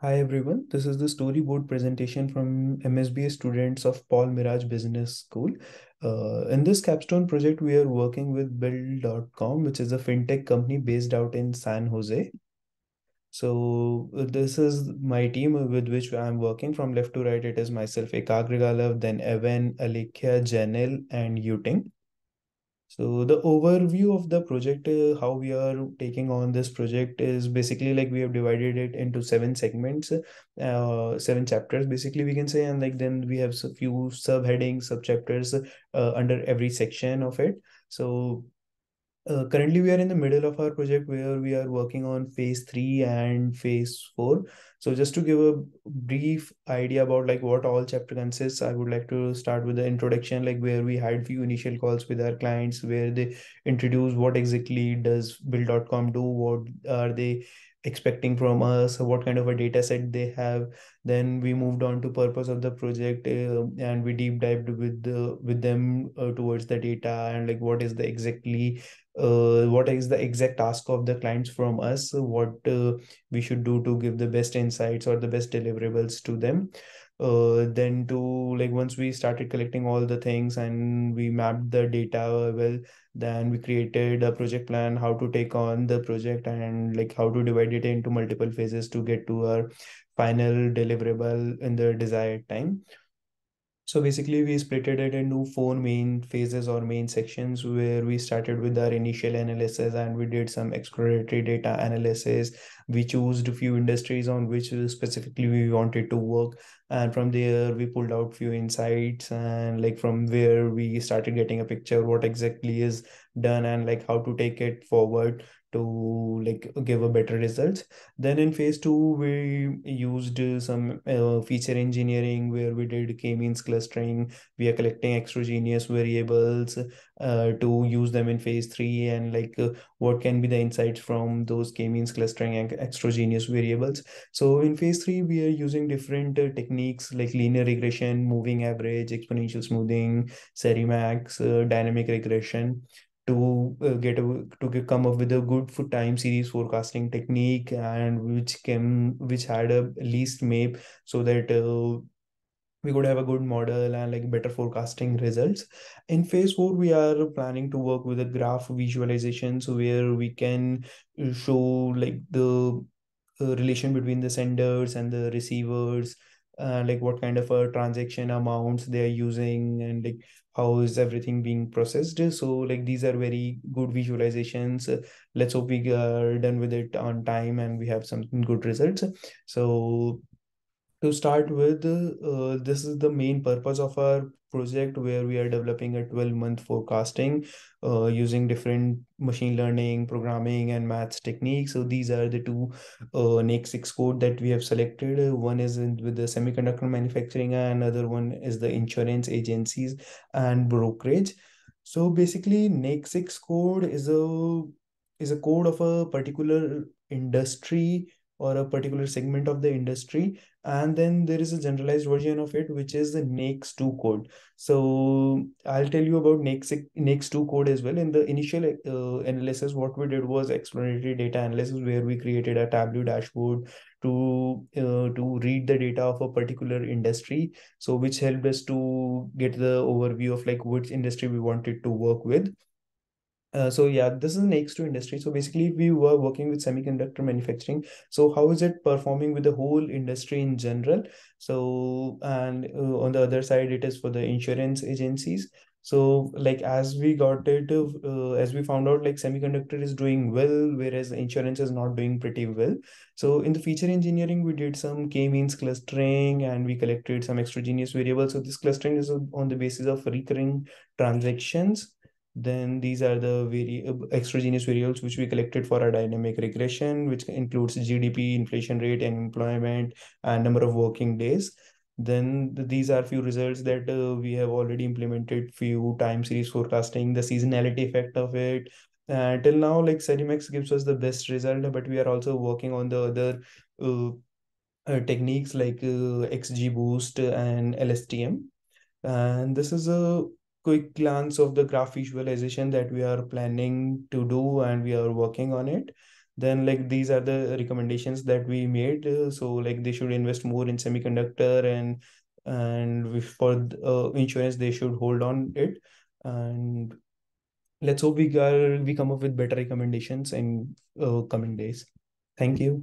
Hi everyone, this is the storyboard presentation from MSBA students of Paul Merage Business School. Uh, in this capstone project, we are working with Bill.com, which is a fintech company based out in San Jose. So uh, this is my team with which I'm working from left to right. It is myself, Ekagrigalav, then Evan, Alekhya, Janil, and Yuting. So the overview of the project, uh, how we are taking on this project is basically like we have divided it into seven segments, uh, seven chapters, basically we can say, and like then we have a few subheadings, subchapters uh, under every section of it. So uh, currently, we are in the middle of our project where we are working on phase three and phase four. So just to give a brief idea about like what all chapter consists, I would like to start with the introduction, like where we had few initial calls with our clients where they introduce what exactly does bill.com do, what are they expecting from us what kind of a data set they have. Then we moved on to purpose of the project uh, and we deep dived with the with them uh, towards the data and like what is the exactly uh, what is the exact task of the clients from us what uh, we should do to give the best insights or the best deliverables to them uh, then to like once we started collecting all the things and we mapped the data well then we created a project plan how to take on the project and like how to divide it into multiple phases to get to our final deliverable in the desired time so basically, we split it into four main phases or main sections where we started with our initial analysis and we did some exploratory data analysis. We chose a few industries on which specifically we wanted to work. And from there, we pulled out few insights and like from where we started getting a picture what exactly is done and like how to take it forward to like give a better results. Then in phase two we used some uh, feature engineering where we did k-means clustering. We are collecting exogenous variables uh, to use them in phase three and like uh, what can be the insights from those k-means clustering and variables. So in phase three we are using different uh, techniques like linear regression moving average exponential smoothing SARIMAX, uh, dynamic regression to uh, get a, to come up with a good for time series forecasting technique and which can which had a least MAPE so that uh, we could have a good model and like better forecasting results. In phase 4 we are planning to work with a graph visualization so where we can uh, show like the uh, relation between the senders and the receivers uh, like what kind of a transaction amounts they are using and like how is everything being processed. So like these are very good visualizations. Uh, let's hope we are done with it on time and we have some good results. So to start with, uh, this is the main purpose of our project where we are developing a 12 month forecasting uh, using different machine learning, programming, and maths techniques. So these are the two uh, NAICS 6 code that we have selected. One is in, with the semiconductor manufacturing, and another one is the insurance agencies and brokerage. So basically, NAICS 6 code is a is a code of a particular industry or a particular segment of the industry. And then there is a generalized version of it which is the NAICS 2 code. So i'll tell you about NAICS, NAICS 2 code as well. In the initial uh, analysis what we did was exploratory data analysis where we created a tableau dashboard to uh, to read the data of a particular industry. So which helped us to get the overview of like which industry we wanted to work with uh, so yeah, this is next to industry. So basically, we were working with semiconductor manufacturing. So how is it performing with the whole industry in general? So and uh, on the other side, it is for the insurance agencies. So like as we got it, uh, as we found out, like semiconductor is doing well, whereas insurance is not doing pretty well. So in the feature engineering, we did some k-means clustering and we collected some extraneous variables. So this clustering is on the basis of recurring transactions then these are the vari- exogenous variables which we collected for a dynamic regression, which includes GDP, inflation rate, and employment, and number of working days. Then these are few results that uh, we have already implemented few time series forecasting, the seasonality effect of it. Uh, till now, like SARIMAX gives us the best result, but we are also working on the other uh, uh, techniques like uh, XGBoost and LSTM. And this is a quick glance of the graph visualization that we are planning to do and we are working on it. then like these are the recommendations that we made. Uh, so like they should invest more in semiconductor and and for uh, insurance they should hold on it. And let's hope we are we come up with better recommendations in uh, coming days. Thank you